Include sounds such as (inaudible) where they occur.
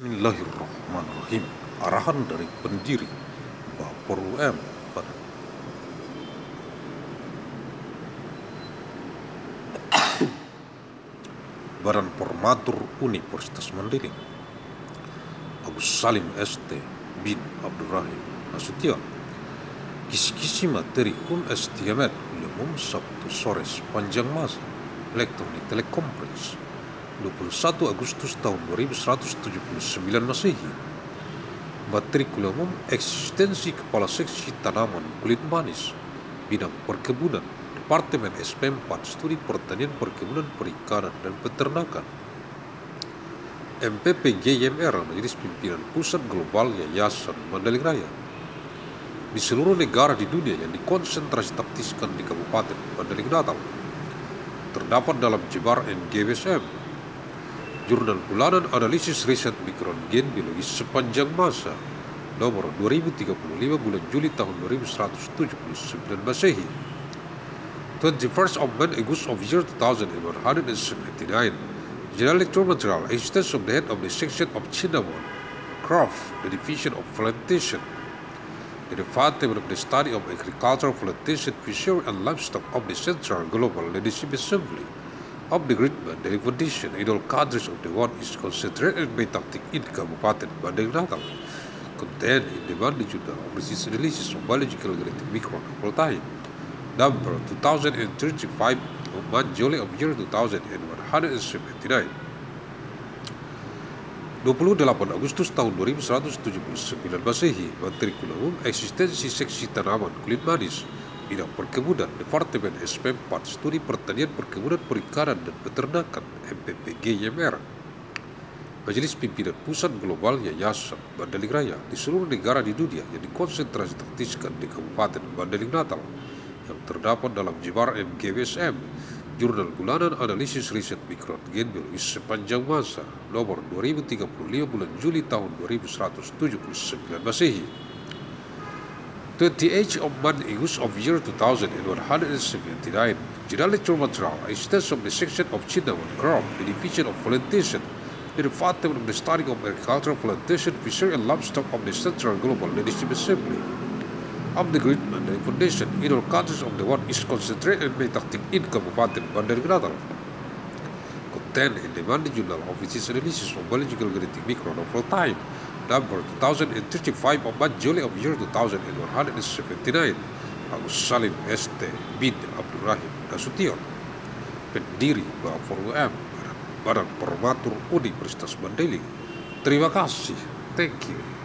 Bismillahirrahmanirrahim. Arahan dari pendiri Bapor UM pada (coughs) Badan. Formatur Universitas Mandailing Agus Salim ST bin Abdurrahim Nasution. Kisi-kisi materi kum estiamet umum Sabtu sore sepanjang masa. Elektronik Telekonferensi 21 Agustus tahun 2179 Masehi. Matrikula umum eksistensi kepala seksi tanaman kulit manis bidang perkebunan Departemen SP 4 Studi Pertanian Perkebunan Perikanan dan Peternakan. MPP GMR Majelis Pimpinan Pusat Global Yayasan Mandailing Raya. Di seluruh negara di dunia yang dikonsentrasi taktiskan di Kabupaten Mandailing Natal terdapat dalam jebar NGWSM Jurnal Bulanan Analisis Riset Mikron Gen Biologis Sepanjang Masa nomor 2035 bulan Juli tahun 2179 Masehi. 21st of Man August of year 2179 General Lecture Material Existence of the Head of the Section of Cinnamon Craft The Division of Plantation. The Department of the Study of Agriculture, Plantation, Fishery and Livestock of the Central Global Leadership Assembly of the Great Mandailing Foundation. All countries of the world is concentrated by tactic in Kabupaten Mandailing Natal contained in the Journal of Resist Analysis of Biological Genetic Micron of time number 2035 of 1 July of year 2179 28 Agustus tahun 2179 Masehi Matrikula Umum Eksistensi Seksi Tanaman Kulit Manis Bidang Perkebunan Departemen SP 4 Studi Pertanian Perkebunan Perikanan dan Peternakan MPPG YMR Majelis Pimpinan Pusat Global Yayasan Mandailing Raya di seluruh negara di dunia yang dikonsentrasi taktiskan di Kabupaten Mandailing Natal yang terdapat dalam Jibar MGWSM Jurnal Bulanan Analisis Riset Mikron Gen Biologis sepanjang masa nomor 2035 bulan Juli tahun 2179 Masehi 28 of month August of year 2179 General Lecture Material Existence of the Section of Cinnamon Crop The Division of Plantation The Department of the Study of agricultural Plantation, Fishery and Livestock of the Central Global Leadership Assembly. Of the Great Mandailing Foundation in all countries of the world is concentrated by tactic in Kabupaten Mandailing Natal. Contained in the Mandailing Journal of its analysis of biological genetic of all time, number 2035 of 1 July of year 2179, Agus Salim ST bin Abdurrahim Nasution, pendiri Bapor UM, Badan Formatur Universitas Mandailing. Terima kasih. Thank you.